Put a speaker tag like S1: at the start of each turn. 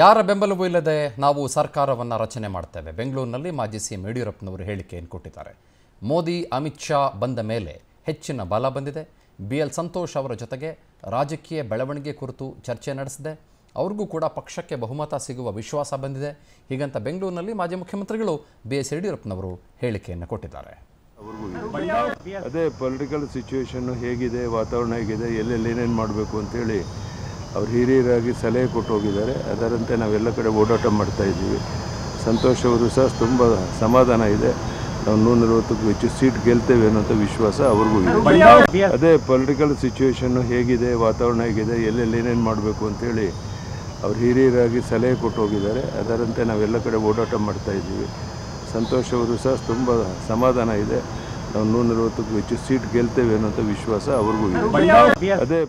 S1: ಯಾರ ಬೆಂಬಲವೂ ಇಲ್ಲದೆ ನಾವು ಸರ್ಕಾರವನ್ನು ರಚನೆ ಮಾಡ್ತೇವೆ. ಬೆಂಗಳೂರಿನಲ್ಲಿ ಮಾಜಿ ಸಿಎಂ ಯಡಿಯೂರಪ್ಪನವರು ಹೇಳಿಕೆಯನ್ನು ಕೊಟ್ಟಿದ್ದಾರೆ. ಮೋದಿ, ಅಮಿತ್ ಶಾ ಬಂದ ಮೇಲೆ ಹೆಚ್ಚಿನ ಬಲ ಬಂದಿದೆ. ಬಿ ಎಲ್ ಸಂತೋಷ್ ಅವರ ಜೊತೆಗೆ ರಾಜಕೀಯ ಬೆಳವಣಿಗೆ ಕುರಿತು ಚರ್ಚೆ ನಡೆಸಿದೆ. ಅವ್ರಿಗೂ ಕೂಡ ಪಕ್ಷಕ್ಕೆ ಬಹುಮತ ಸಿಗುವ ವಿಶ್ವಾಸ ಬಂದಿದೆ. ಹೀಗಂತ ಬೆಂಗಳೂರಿನಲ್ಲಿ ಮಾಜಿ ಮುಖ್ಯಮಂತ್ರಿಗಳು ಬಿ ಎಸ್ ಯಡಿಯೂರಪ್ಪನವರು ಹೇಳಿಕೆಯನ್ನು ಕೊಟ್ಟಿದ್ದಾರೆ.
S2: ಅದೇ ಪೊಲಿಟಿಕಲ್ ಸಿಚುವೇಶನ್ನು ಹೇಗಿದೆ, ವಾತಾವರಣ ಹೇಗಿದೆ, ಎಲ್ಲೆಲ್ಲಿ ಏನೇನು ಮಾಡಬೇಕು ಅಂತೇಳಿ ಅವ್ರು ಹಿರಿಯರಾಗಿ ಸಲಹೆ ಕೊಟ್ಟು ಹೋಗಿದ್ದಾರೆ. ಅದರಂತೆ ನಾವೆಲ್ಲ ಕಡೆ ಓಡಾಟ ಮಾಡ್ತಾ ಇದ್ದೀವಿ. ಸಂತೋಷ್ ಅವರು ಸಹ ತುಂಬ ಸಮಾಧಾನ ಇದೆ. ನಾವು ನೂರ ನಲವತ್ತಕ್ಕೂ ಹೆಚ್ಚು ಸೀಟ್ ಗೆಲ್ತೇವೆ ಅನ್ನೋಂಥ ವಿಶ್ವಾಸ ಅವ್ರಿಗೂ ಇದೆ. ಅದೇ ಪೊಲಿಟಿಕಲ್ ಸಿಚುವೇಶನ್ನು ಹೇಗಿದೆ, ವಾತಾವರಣ ಹೇಗಿದೆ, ಎಲ್ಲೆಲ್ಲಿ ಏನೇನು ಮಾಡಬೇಕು ಅಂತೇಳಿ ಅವ್ರು ಹಿರಿಯರಾಗಿ ಸಲಹೆ ಕೊಟ್ಟು ಹೋಗಿದ್ದಾರೆ. ಅದರಂತೆ ನಾವೆಲ್ಲ ಕಡೆ ಓಡಾಟ ಮಾಡ್ತಾ ಇದ್ದೀವಿ. ಸಂತೋಷ್ ಅವರು ಸಹ ತುಂಬ ಸಮಾಧಾನ ಇದೆ. ನಾವು ನೂರ ನಲವತ್ತಕ್ಕೂ ಹೆಚ್ಚು ಸೀಟ್ ಗೆಲ್ತೇವೆ ಅನ್ನೋಂಥ ವಿಶ್ವಾಸ ಅವ್ರಿಗೂ ಇದೆ. ಅದೇ